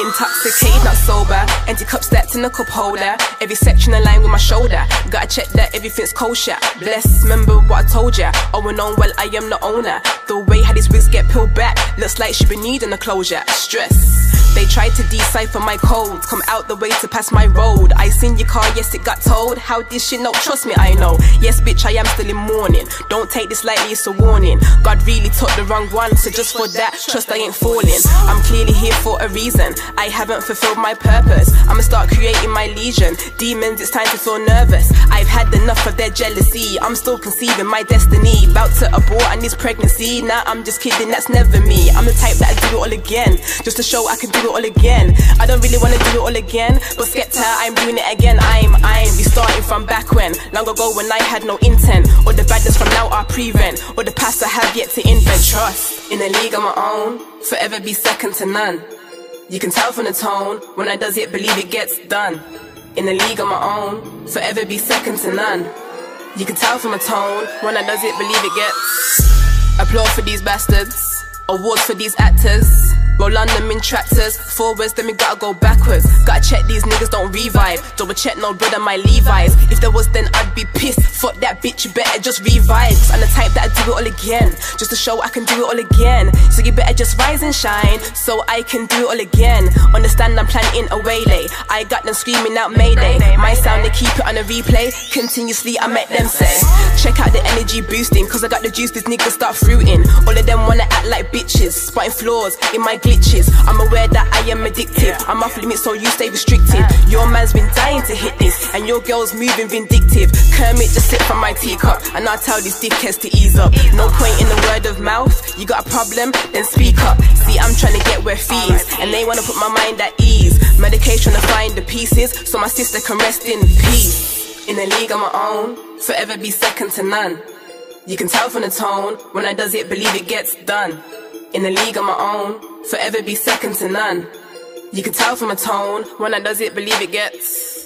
Intoxicated, not sober. Empty cup stacked in a cup holder. Every section aligned with my shoulder. Gotta check that everything's kosher. Bless, remember what I told ya. Oh, and on, well, I am the owner. The way how these wigs get peeled back. Looks like she been needing a closure. Stress. Tried to decipher my codes, come out the way to pass my road. I seen your car, yes, it got towed. How did she no? Trust me, I know. Yes, bitch, I am still in mourning. Don't take this lightly, it's a warning. God really took the wrong one, so just for that, trust I ain't falling. I'm clearly here for a reason. I haven't fulfilled my purpose. I'ma start creating my legion. Demons, it's time to feel nervous. I've had enough of their jealousy. I'm still conceiving my destiny. About to abort and this pregnancy. Nah, I'm just kidding, that's never me. I'm the type that I do it all again, just to show I can do it all again. I don't really wanna do it all again, but Skepta, I'm doing it again. I'm, I'm be starting from back when, long ago when I had no intent, or the badness from now are prevent, or the past I have yet to invent. Trust in a league of my own, forever be second to none. You can tell from the tone when I does it, believe it gets done. In a league of my own, forever be second to none. You can tell from the tone when I does it, believe it gets. Applaud for these bastards, awards for these actors. Roll on them in tractors, forwards, then we gotta go backwards. Gotta check these niggas don't revive. Double check no brother my Levi's. If there was, then I'd be pissed. Fuck that bitch, you better just revive. I'm the type that I do it all again. Just to show I can do it all again. So you better just rise and shine, so I can do it all again. Understand I'm planning a waylay. I got them screaming out Mayday. My sound, they keep it on a replay. Continuously, I make them say. Check out the energy boosting, cause I got the juice, these niggas start fruiting. All of them wanna act like bitches, spotting flaws in my glitches. I'm aware that I am addictive. I'm off limits, so you stay restricted. Your man's been dying to hit this, and your girl's moving vindictive. Kermit just sip from my teacup, and I tell these dickheads to ease up. No point in the word of mouth. You got a problem? Then speak up. See, I'm trying to get where fees, and they wanna put my mind at ease. Medication to find the pieces, so my sister can rest in peace. In a league of my own, forever be second to none. You can tell from the tone when I does it, believe it gets done. In a league of my own, forever be second to none. You can tell from a tone when I does it, believe it gets.